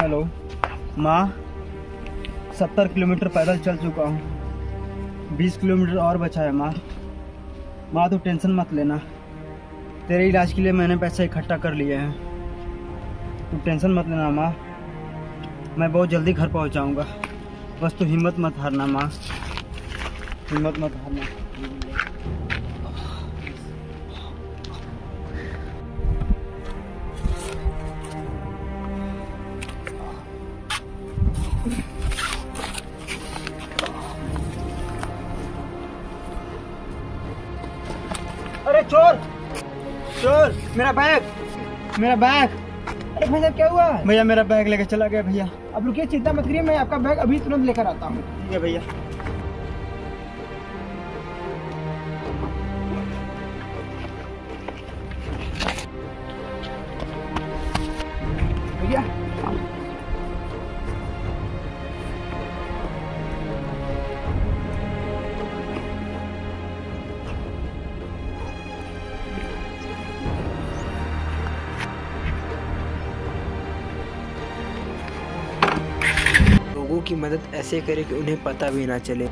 Hello. माँ, सत्तर kilometre पैदल चल चुका हूँ। बीस किलोमीटर और बचा है माँ। माँ तो टेंशन मत लेना। तेरे इलाज के लिए मैंने पैसे इकट्ठा कर लिए हैं। तू टेंशन मत लेना माँ। मैं बहुत जल्दी घर पहुँच जाऊँगा बस तू हिम्मत मत हारना माँ। हिम्मत मत हारना। अरे चोर! चोर! मेरा बैग! मेरा बैग! अरे साहब क्या हुआ? भैया मेरा बैग लेके चला गया भैया। अब रुकिए चिंता मत करिए मैं आपका बैग अभी तुरंत लेकर आता हूँ। ठीक है भैया। भैया लोगों की मदद ऐसे करें कि उन्हें पता भी ना चले।